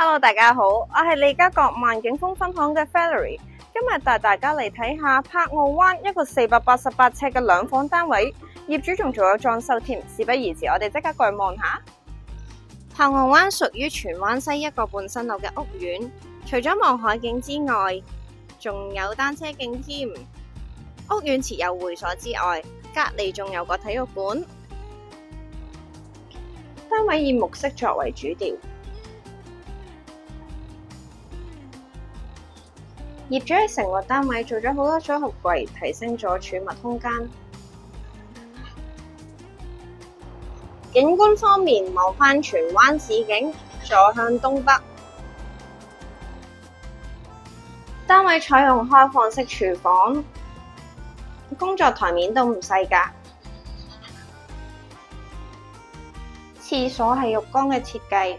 Hello，大家好，我係利嘉閣萬景峰分行嘅 Valerie，今日帶大家嚟睇下柏傲灣一個四百八十八尺嘅兩房單位，業主仲做咗裝修添，事不宜遲，我哋即刻過去望下。柏傲灣屬於荃灣西一個半新樓嘅屋苑，除咗望海景之外，仲有單車徑添。屋苑設有會所之外，隔籬仲有個體育館。單位以木色作為主調。業主喺成個單位做咗好多組合櫃，提升咗儲物空間。景觀方面，望返荃灣市景，坐向東北。單位採用開放式廚房，工作台面都唔細㗎。廁所係浴缸嘅設計。